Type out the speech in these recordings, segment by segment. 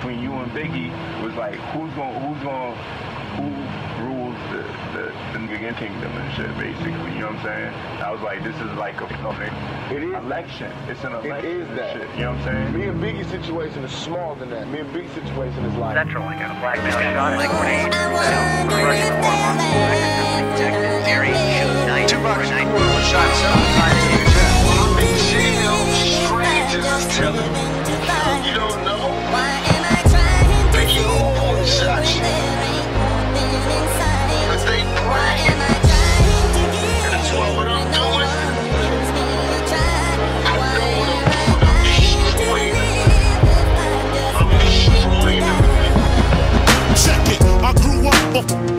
between you and Biggie was like, who's going, who's going, who rules the, the, the nigga kingdom and shit, basically. You know what I'm saying? I was like, this is like a fucking It is. election. It's an election. It is that. Shit, you know what I'm saying? Me and Biggie's situation is smaller than that. Me and Biggie's situation is like. Central, I got a blackmail shot at grenade. Russian hormones. Detective Mary showed night. Two bucks. Night. Shots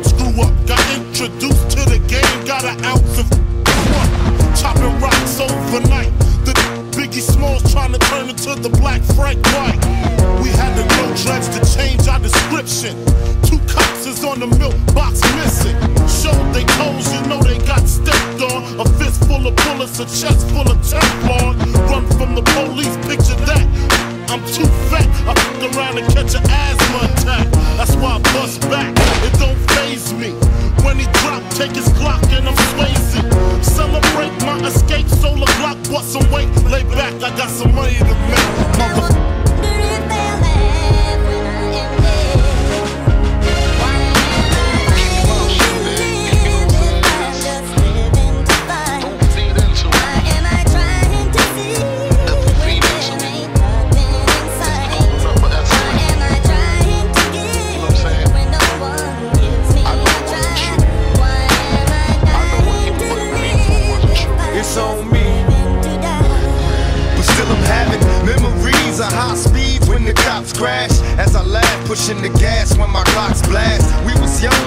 screw up. Got introduced to the game, got an ounce of up. Chopping rocks overnight. The Biggie Smalls trying to turn into the black Frank White. We had to grow dreads to change our description. Two cops is on the milk box missing. Showed they toes, you know they got stepped on. A fist full of bullets, a chest full of Teflon. Run from the police, picture that. I'm too fat. I fucked around and catch an asthma attack. That's why I bust back. Bust some weight. Lay back, I got some money to crash. As I laugh, pushing the gas when my clocks blast. We was young